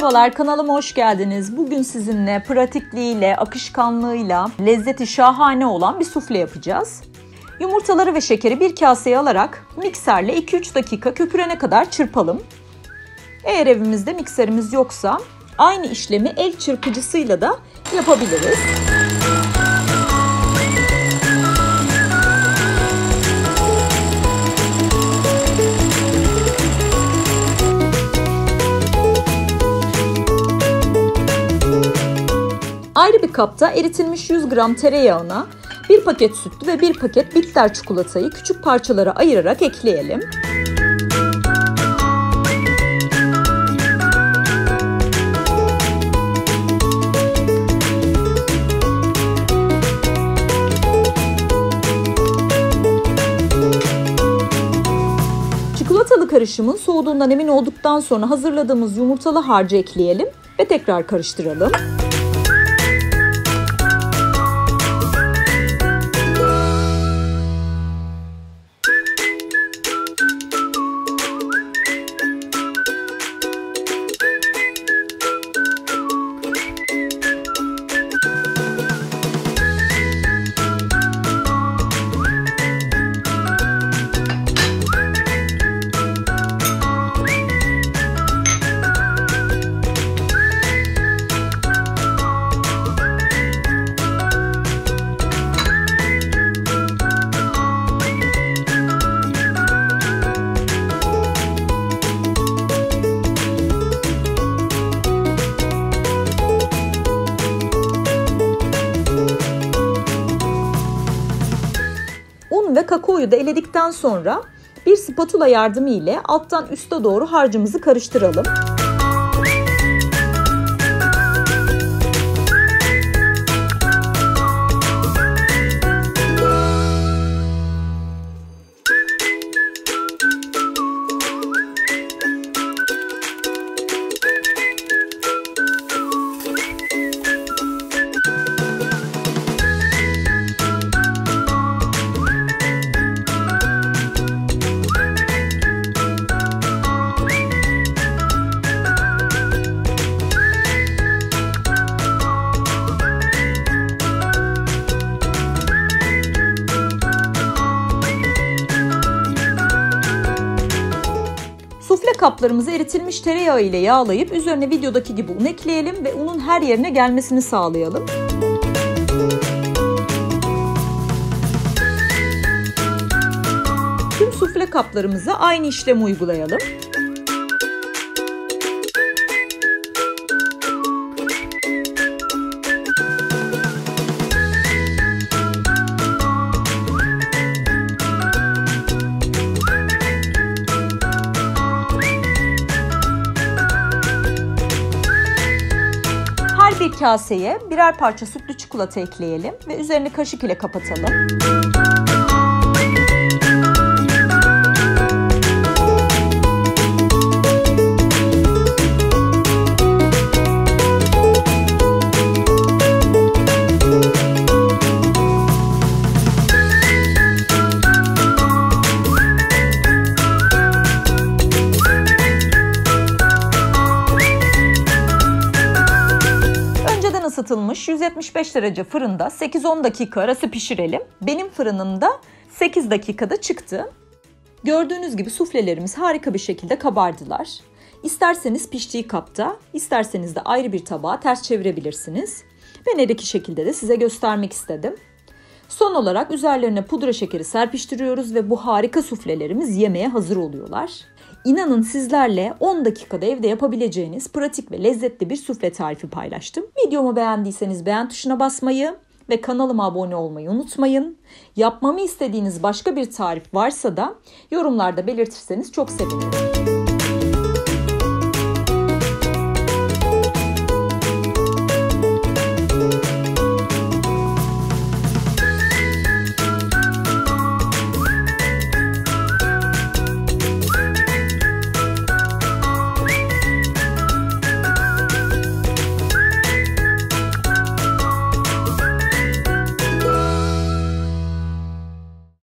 Merhabalar kanalıma hoş geldiniz. Bugün sizinle pratikliğiyle, akışkanlığıyla, lezzeti şahane olan bir sufle yapacağız. Yumurtaları ve şekeri bir kaseye alarak mikserle 2-3 dakika köpürene kadar çırpalım. Eğer evimizde mikserimiz yoksa aynı işlemi el çırpıcısıyla da yapabiliriz. Ayrı bir kapta eritilmiş 100 gram tereyağına bir paket sütlü ve bir paket bitter çikolatayı küçük parçalara ayırarak ekleyelim. Çikolatalı karışımın soğuduğundan emin olduktan sonra hazırladığımız yumurtalı harcı ekleyelim ve tekrar karıştıralım. Kakaoyu da eledikten sonra bir spatula yardımı ile alttan üste doğru harcımızı karıştıralım. Sufle kaplarımızı eritilmiş tereyağı ile yağlayıp üzerine videodaki gibi un ekleyelim ve unun her yerine gelmesini sağlayalım. Tüm sufle kaplarımıza aynı işlemi uygulayalım. Kaseye birer parça sütlü çikolata ekleyelim ve üzerini kaşık ile kapatalım. Isıtılmış 175 derece fırında 8-10 dakika arası pişirelim. Benim fırınımda 8 dakikada çıktı. Gördüğünüz gibi suflelerimiz harika bir şekilde kabardılar. İsterseniz piştiği kapta, isterseniz de ayrı bir tabağa ters çevirebilirsiniz. Ben her iki şekilde de size göstermek istedim. Son olarak üzerlerine pudra şekeri serpiştiriyoruz ve bu harika suflelerimiz yemeğe hazır oluyorlar. İnanın sizlerle 10 dakikada evde yapabileceğiniz pratik ve lezzetli bir sufle tarifi paylaştım. Videomu beğendiyseniz beğen tuşuna basmayı ve kanalıma abone olmayı unutmayın. Yapmamı istediğiniz başka bir tarif varsa da yorumlarda belirtirseniz çok sevinirim.